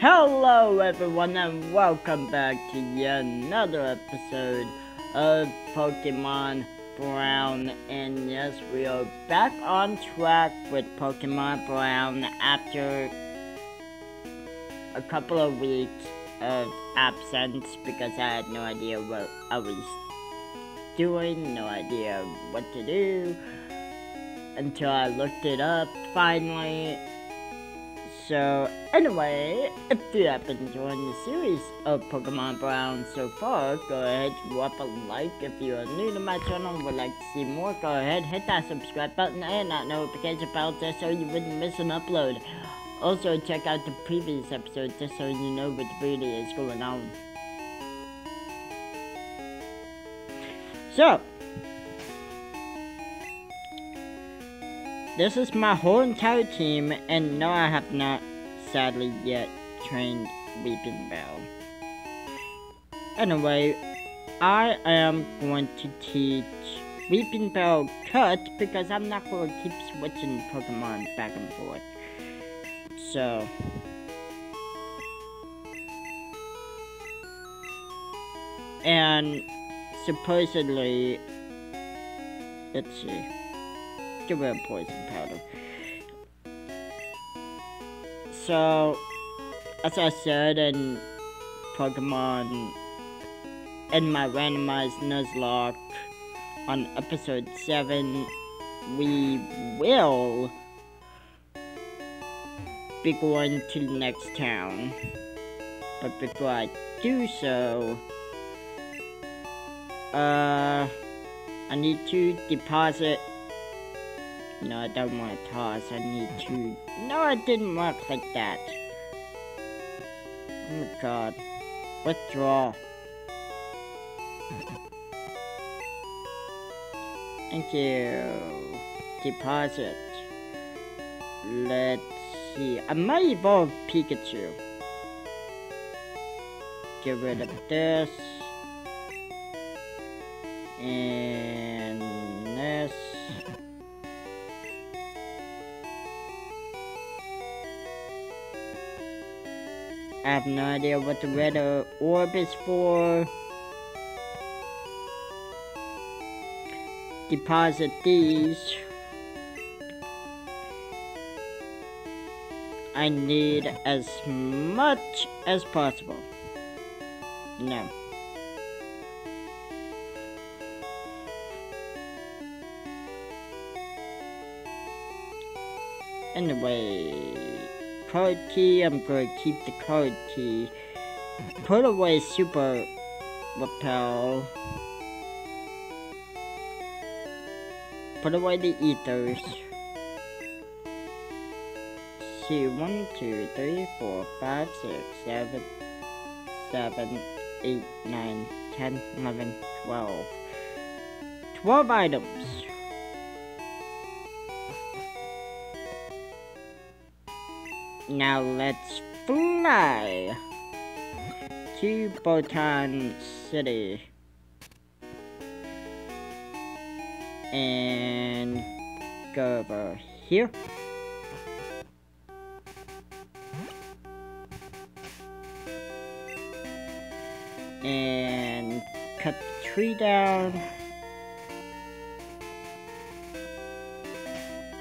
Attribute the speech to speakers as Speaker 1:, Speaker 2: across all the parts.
Speaker 1: Hello everyone and welcome back to yet another episode of Pokemon Brown. And yes we are back on track with Pokemon Brown after a couple of weeks of absence because I had no idea what I was doing, no idea what to do until I looked it up finally so, anyway, if you have been enjoying the series of Pokemon Brown so far, go ahead, drop a like. If you are new to my channel and would like to see more, go ahead, hit that subscribe button and that notification bell just so you wouldn't miss an upload. Also, check out the previous episode just so you know what really is going on. So, This is my whole entire team, and no, I have not, sadly, yet trained Weepinbell. Anyway, I am going to teach Weepinbell Cut because I'm not going to keep switching Pokemon back and forth. So... And supposedly, let's see give her poison powder. So, as I said in Pokemon, in my randomized Nuzlocke on episode 7, we will be going to the next town. But before I do so, uh, I need to deposit no, I don't want to toss. I need to... No, it didn't work like that. Oh my god. Withdraw. Thank you. Deposit. Let's see. I might evolve Pikachu. Get rid of this. Have no idea what the red uh, orb is for. Deposit these. I need as much as possible. No. Anyway card key, I'm going to keep the card key. Put away super repel. Put away the ethers. See, 1, 2, 3, 4, 5, 6, 7, 7, 8, 9, 10, 11, 12. 12 items. Now let's fly to Botan City. And go over here. And cut the tree down.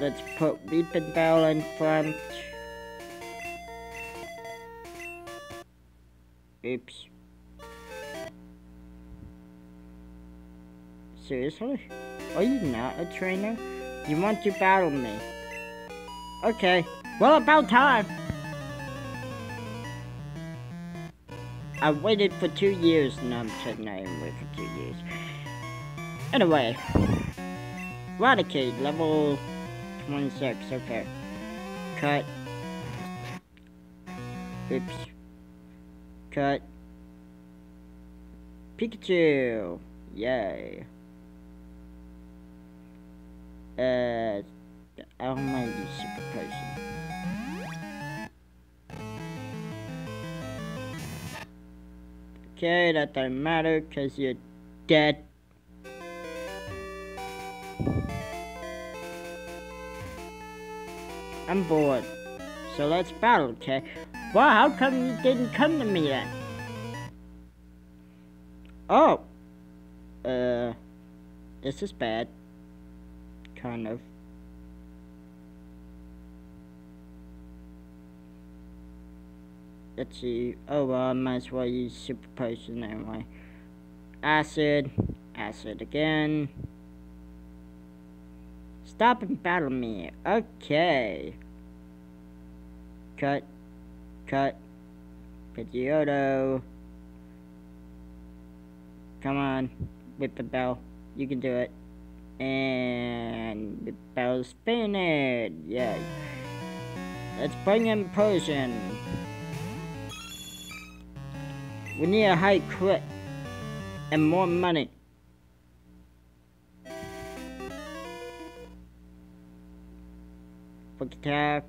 Speaker 1: Let's put Weepinbell in front. Seriously? Are you not a trainer? You want to battle me? Okay. Well, about time. I waited for two years. No, I'm wait for two years. Anyway. Raticate, level 26. Okay. Cut. Oops. Cut. Pikachu! Yay. Uh, I don't mind use Super Potion. Okay, that doesn't matter because you're dead. I'm bored. So let's battle, okay? Well, how come you didn't come to me then? Oh. Uh, this is bad. Kind of. Let's see. Oh well, I might as well use super potion anyway. Acid. Acid again. Stop and battle me. Okay. Cut. Cut. Pidgeotto. Come on. Weepinbell. You can do it. And the bell's finished. Yay. Let's bring in potion. We need a high crit. And more money. Quick attack,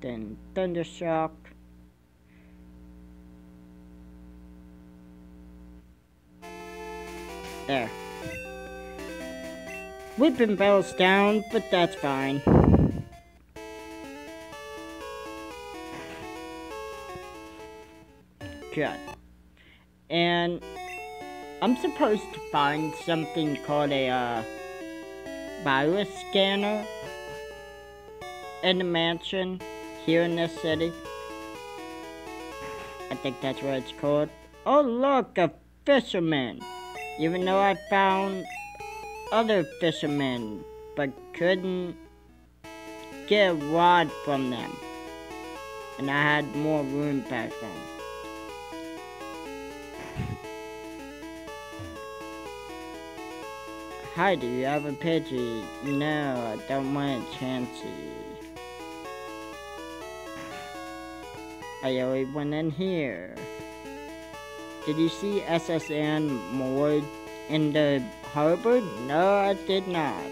Speaker 1: then Thundershock. There. Weepinbell's down, but that's fine. Good. And I'm supposed to find something called a uh, virus scanner in the mansion here in this city. I think that's what it's called. Oh look, a fisherman! Even though I found other fishermen, but couldn't get a rod from them. And I had more room back then. Hi, do you have a Pidgey? No, I don't want a Chansey. I already went in here. Did you see S.S. Anne moored in the harbor? No, I did not.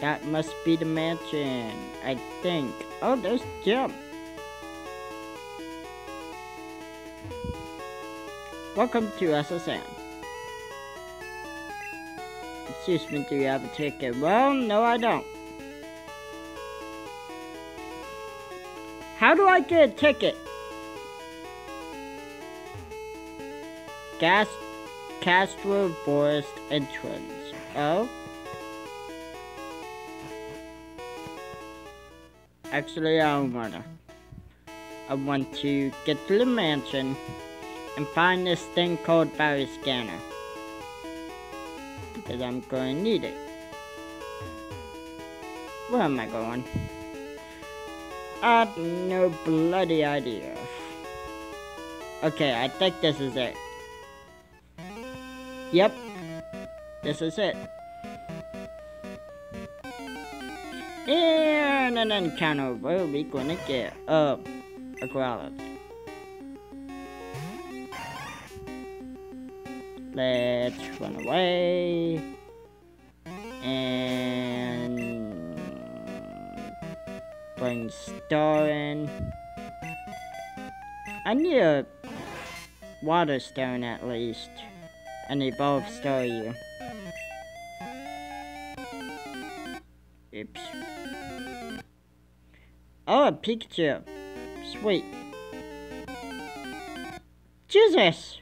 Speaker 1: That must be the mansion, I think. Oh, there's Jim. Welcome to S.S. Anne. Excuse me, do you have a ticket? Well, no I don't. How do I get a ticket? Gas Castro Forest entrance. Oh? Actually, I wanna. I want to get to the mansion and find this thing called Barry Scanner. Because I'm going to need it. Where am I going? I have no bloody idea. Okay, I think this is it. Yep, this is it. And an encounter where we gonna get uh, a Growlithe. Let's run away. And bring Star in. I need a water stone at least and evolve Staryu. Oops. Oh, a Pikachu. Sweet. Jesus!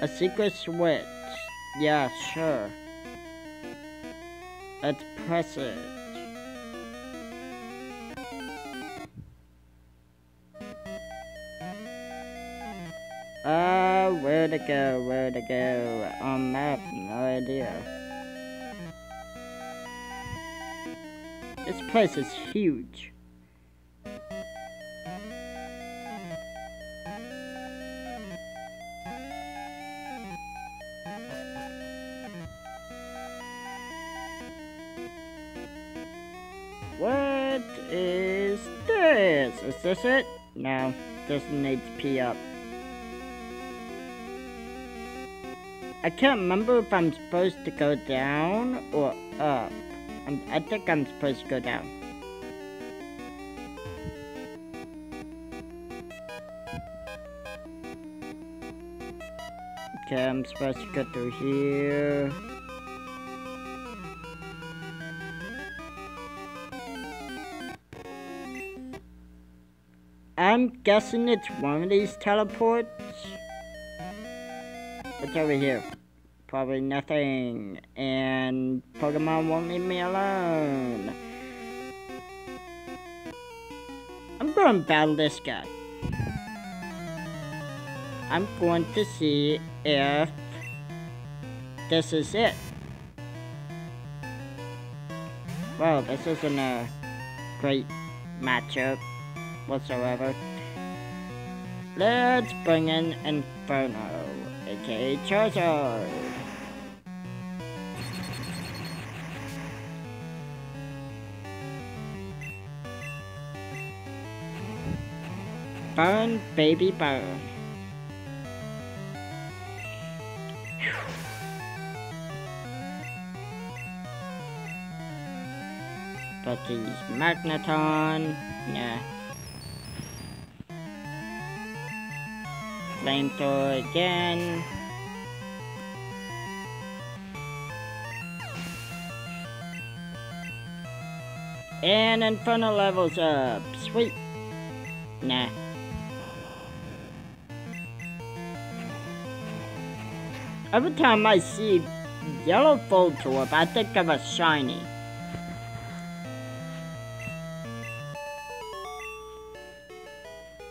Speaker 1: A secret switch. Yeah, sure. Let's press it. Where to go, where to go? On map, no idea. This place is huge. What is this? Is this it? No, this needs P up. I can't remember if I'm supposed to go down or up. I'm, I think I'm supposed to go down. Okay, I'm supposed to go through here. I'm guessing it's one of these teleports. What's over here? Probably nothing. And Pokemon won't leave me alone. I'm going to battle this guy. I'm going to see if this is it. Well, this isn't a great matchup whatsoever. Let's bring in Inferno, aka Charizard. Burn, baby, burn. But he's Magneton. Flamethrower again. And Inferno levels up. Sweet. Nah. Every time I see yellow Voltorb, I think of a shiny.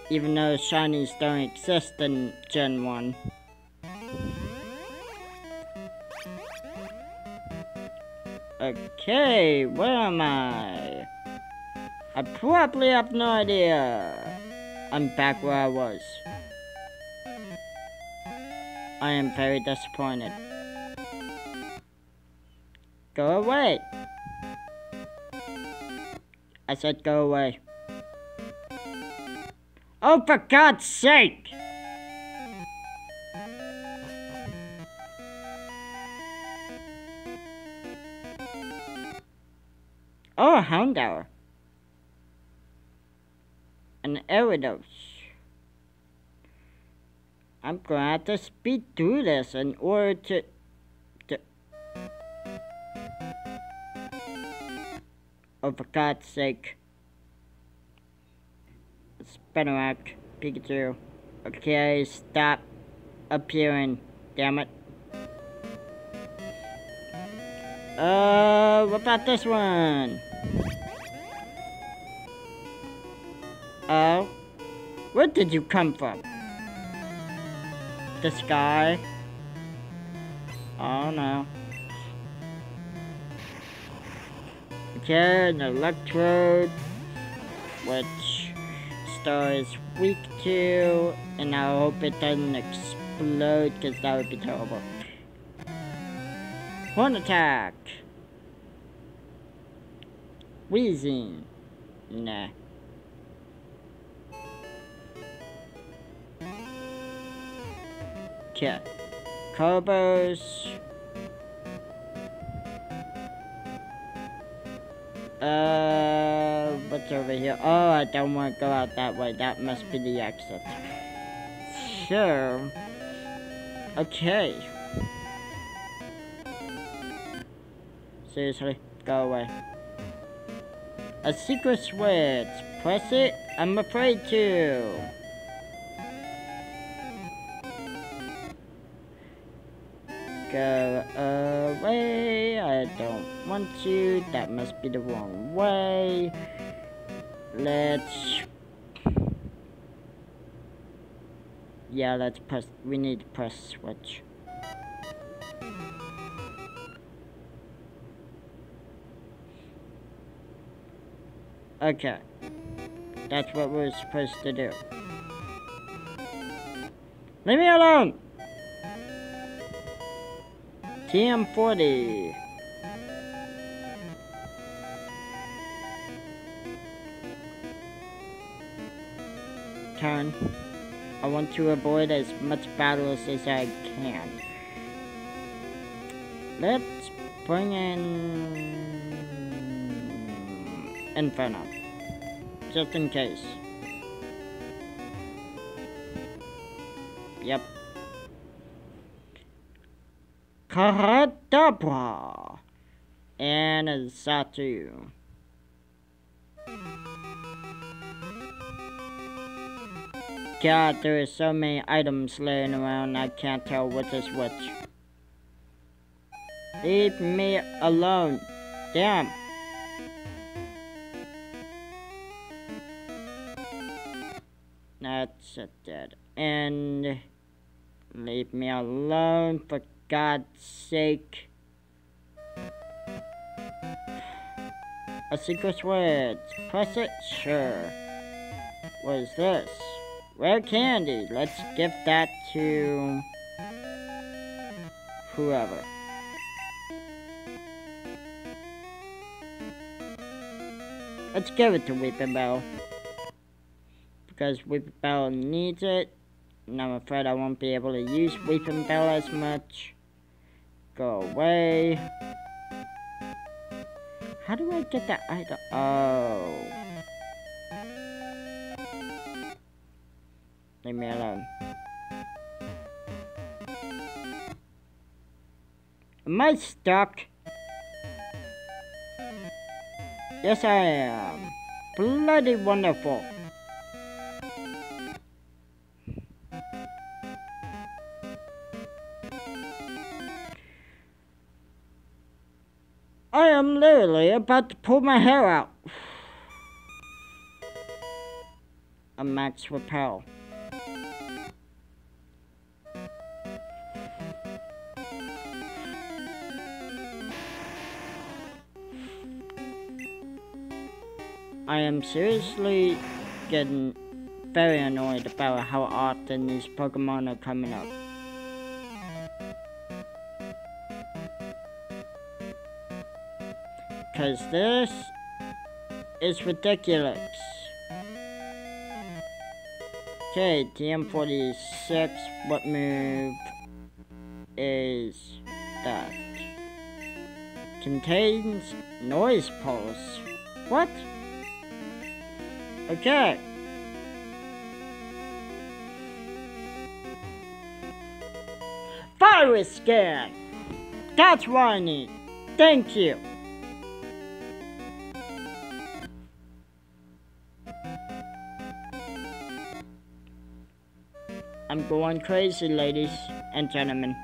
Speaker 1: Even though shinies don't exist in Gen 1. Okay, where am I? I probably have no idea. I'm back where I was. I am very disappointed. Go away! I said go away. Oh, for God's sake! Oh, a Houndour. An Ariados. I'm to have to speed through this in order to... to... Oh, for God's sake. Spinarak, Pikachu. Okay, stop appearing, damn it. Uh, what about this one? Oh? Where did you come from? The sky? Oh no. Okay, an electrode, which is weak to, and I hope it doesn't explode, because that would be terrible. Horn attack! Wheezing. Nah. Okay. Cobos. Uh, what's over here? Oh, I don't want to go out that way. That must be the exit. Sure. Okay. Seriously, go away. A secret switch. Press it. I'm afraid to. Go away. I don't want to. That must be the wrong way. Let's... Yeah, let's press... We need to press switch. Okay. That's what we're supposed to do. Leave me alone! TM40. turn. I want to avoid as much battles as I can. Let's bring in Inferno. Just in case. Yep. Kadabra and Xatu. God, there are so many items laying around, I can't tell which is which. Leave me alone. Damn. That's a dead end. Leave me alone, for God's sake. A secret word. Press it? Sure. What is this? Rare candy. Let's give that to... whoever. Let's give it to Weepinbell. Because Weepinbell needs it. And I'm afraid I won't be able to use Weepinbell as much. Go away. How do I get that item? Oh. Leave me alone. Am I stuck? Yes, I am. Bloody wonderful. Literally about to pull my hair out. A max repel. I am seriously getting very annoyed about how often these Pokemon are coming up. Cause this is ridiculous. Okay, TM46, what move is that? Contains noise pulse. What? Okay. Virus scan! That's what I need. Thank you. I'm going crazy, ladies and gentlemen.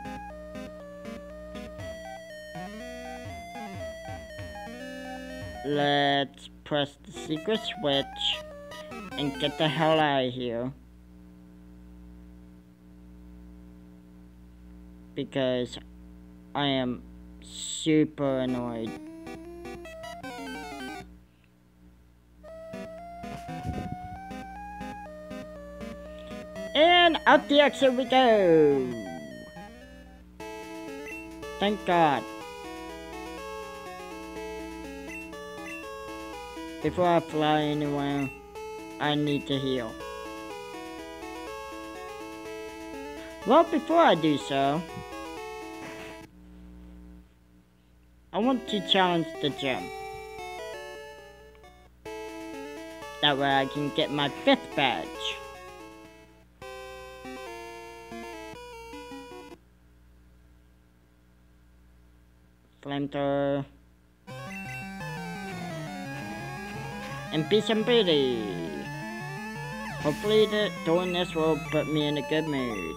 Speaker 1: Let's press the secret switch and get the hell out of here. Because I am super annoyed. Out the exit we go! Thank God. Before I fly anywhere, I need to heal. Well, before I do so, I want to challenge the gym. That way I can get my fifth badge. Flamethrower. and be some pretty. Hopefully the, doing this will put me in a good mood.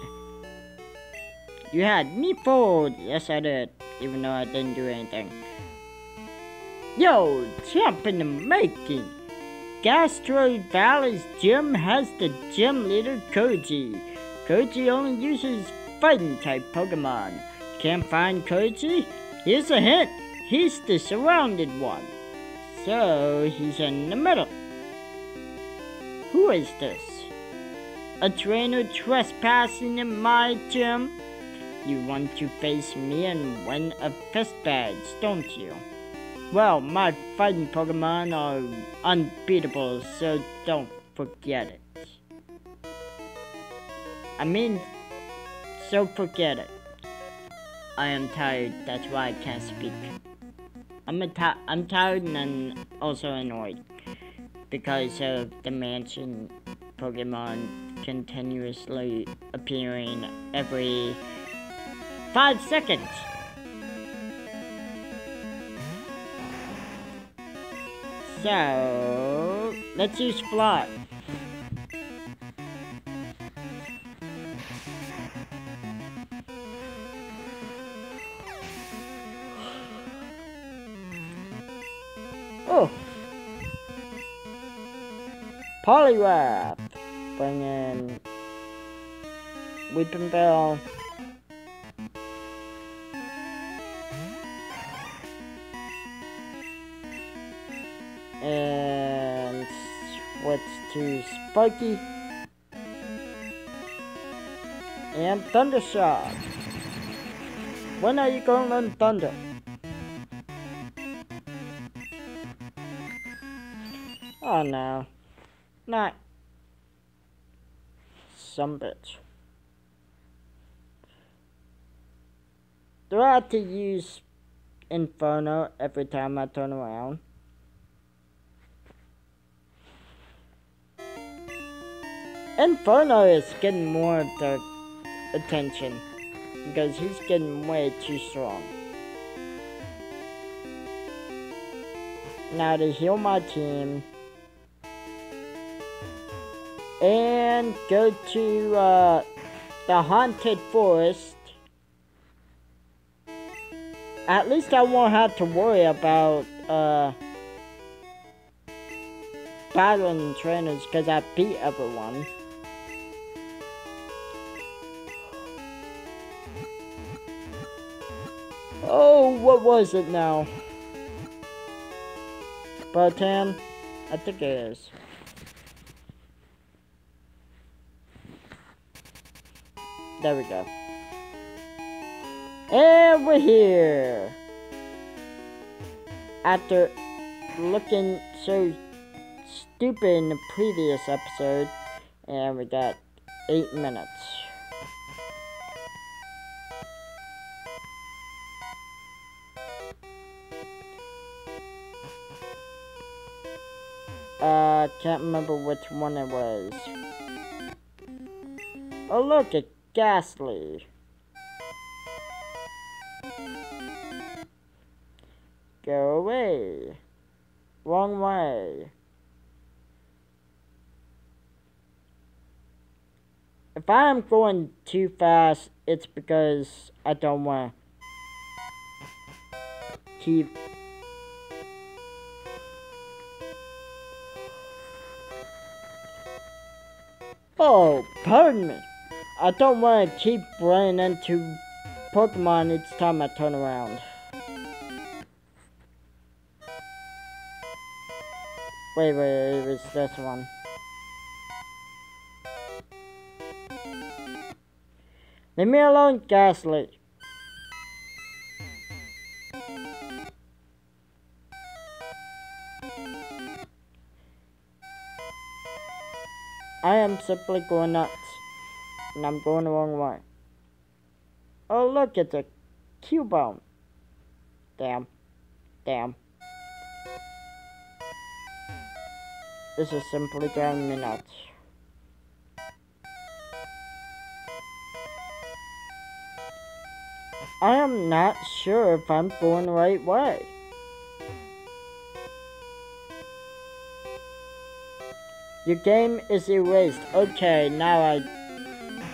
Speaker 1: You had me fooled. Yes, I did. Even though I didn't do anything. Yo, champ in the making. Gastroid Valley's gym has the gym leader Koji. Koji only uses fighting type Pokemon. Can't find Koji? Here's a hint. He's the surrounded one. So, he's in the middle. Who is this? A trainer trespassing in my gym? You want to face me and win a fist badge, don't you? Well, my fighting Pokemon are unbeatable, so don't forget it. I mean, so forget it. I am tired, that's why I can't speak. I'm, I'm tired and also annoyed because of the mansion Pokemon continuously appearing every five seconds. So, let's use Fly. Oh! Poliwrath! Bring in... Weepinbell. And switch to Spiky. And Thundershock. When are you going to learn Thunder? Oh no. Not. Some bitch. Do I have to use Inferno every time I turn around? Inferno is getting more of the attention because he's getting way too strong. Now to heal my team and go to uh, the haunted forest. At least I won't have to worry about uh, battling trainers because I beat everyone. Oh, what was it now? Bartan? I think it is. There we go. And we're here! After looking so stupid in the previous episode, and we got 8 minutes. Uh, can't remember which one it was. Oh look, a Gastly. Go away. Wrong way. If I'm going too fast, it's because I don't want to keep Oh, pardon me. I don't want to keep running into Pokemon each time I turn around. Wait, wait, it was this one. Leave me alone, Gastly. I am simply going nuts. And I'm going the wrong way. Oh, look, it's a Cubone. Damn. Damn. This is simply driving me nuts. I am not sure if I'm going the right way. Your game is erased. Okay, now I...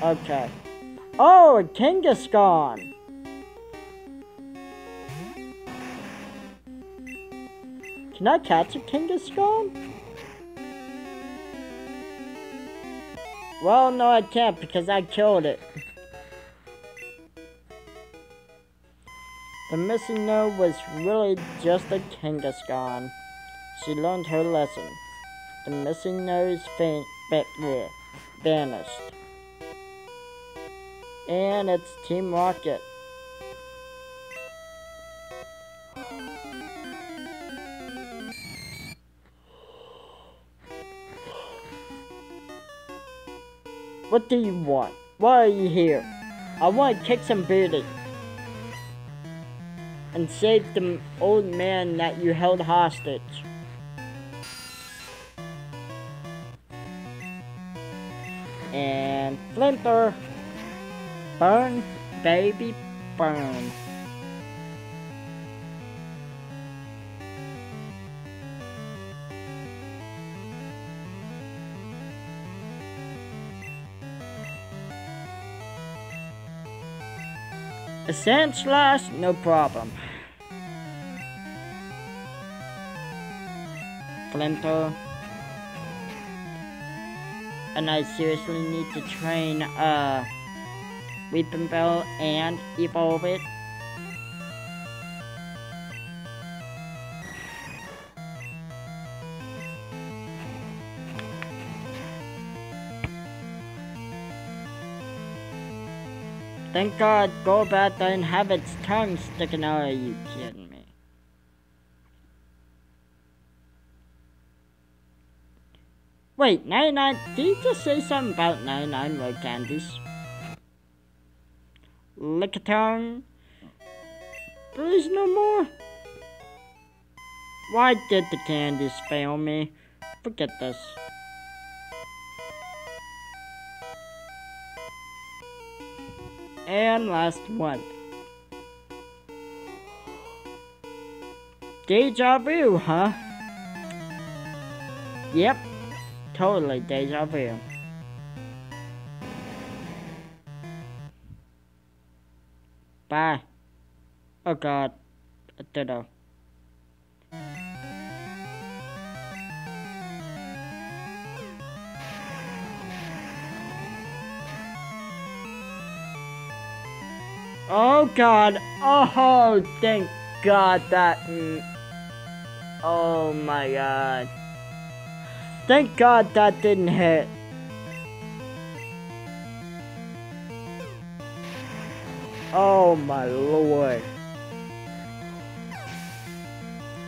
Speaker 1: Okay. Oh, a Kangaskhan! Can I catch a Kangaskhan? Well, no I can't because I killed it. The missing node was really just a Kangaskhan. She learned her lesson the missing nose bleh, vanished. And it's Team Rocket. What do you want? Why are you here? I want to kick some booty. And save the old man that you held hostage. and Flinter. Burn, baby, burn. A Sandslash, no problem. Flamethrower. And I seriously need to train, uh, Weepinbell and evolve it. Thank God Golbat doesn't have its tongue sticking out. Are you kidding me? Wait, 99, did you just say something about 99 red candies? Lickitung? Please no more? Why did the candies fail me? Forget this. And last one. Deja vu, huh? Yep, totally deja vu. Bye. Oh god, a ditto. Oh god. Oh, thank god that... Oh my god. Thank god that didn't hit. Oh my lord.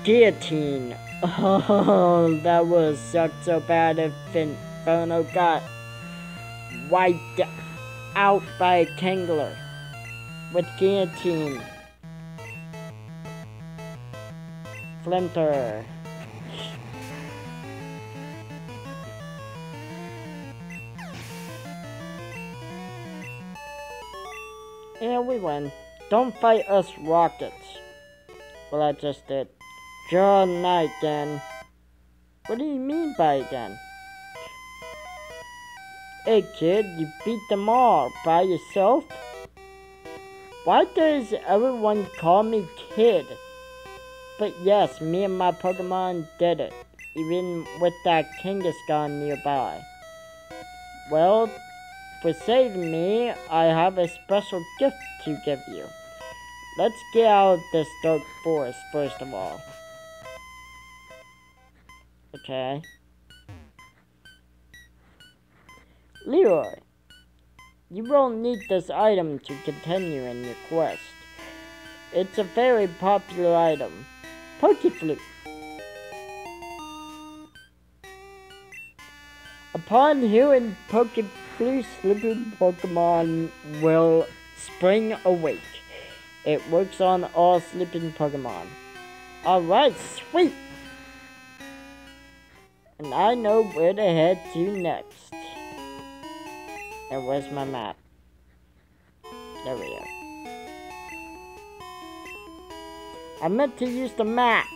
Speaker 1: Guillotine. Oh, that was sucked so bad if Inferno got wiped out by a with guillotine. Flamethrower. And we win. Don't fight us rockets. Well, I just did. John Knight again. What do you mean by again? Hey kid, you beat them all by yourself? Why does everyone call me kid? But yes, me and my Pokemon did it, even with that Kangaskhan nearby. Well, for saving me, I have a special gift to give you. Let's get out of this dark forest first of all. Okay. Leroy, you will need this item to continue in your quest. It's a very popular item. Pokeflute. Upon hearing Pokeflute, sleeping Pokemon will spring awake. It works on all sleeping Pokemon. Alright, sweet! And I know where to head to next. And where's my map? There we go. I meant to use the map.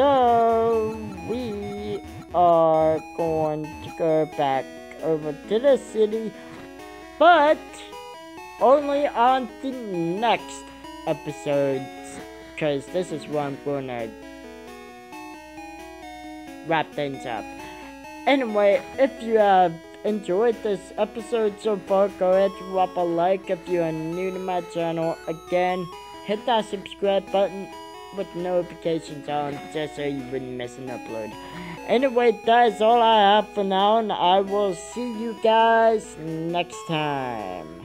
Speaker 1: So, we are going to go back over to the city, but only on the next episodes, because this is where I'm going to wrap things up. Anyway, if you have enjoyed this episode so far, go ahead and drop a like if you are new to my channel. Again, hit that subscribe button with notifications on just so you wouldn't miss an upload. Anyway, that is all I have for now, and I will see you guys next time.